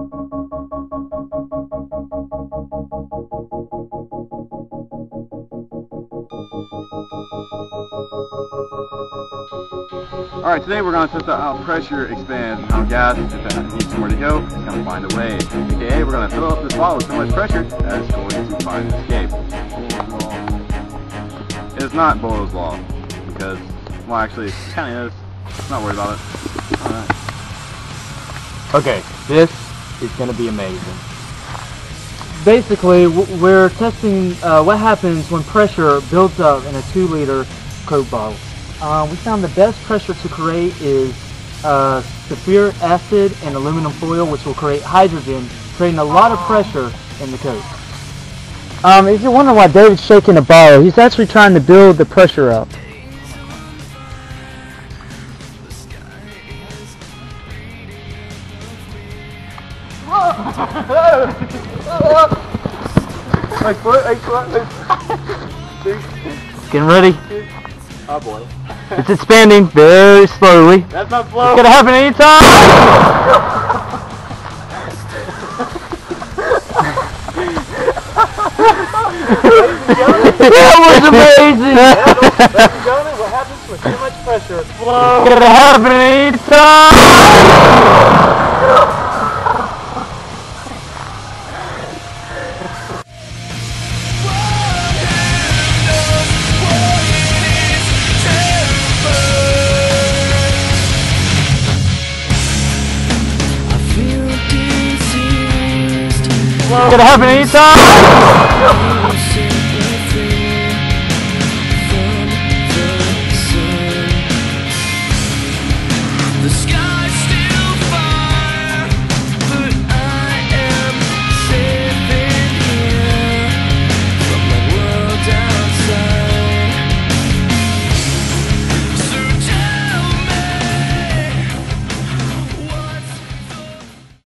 Alright, today we're going to test out how pressure expands on gas. If it needs somewhere to go, it's going to find a way. AKA, we're going to fill up this bottle with so much pressure that it's going to find an escape. It's not Boyle's Law, because, well actually, it kind of is. Not worried about it. Okay, this is going to be amazing. Basically, we're testing uh, what happens when pressure builds up in a 2 liter Coke bottle. Uh, we found the best pressure to create is uh, sulfuric acid and aluminum foil, which will create hydrogen, creating a lot of pressure in the Coke. Um, if you're wondering why David's shaking the bottle, he's actually trying to build the pressure up. My foot, my foot, Getting ready. Oh boy. It's expanding very slowly. That's not It's gonna happen anytime. that was amazing. What happens with too much pressure? It's gonna happen anytime. It's gonna happen anytime.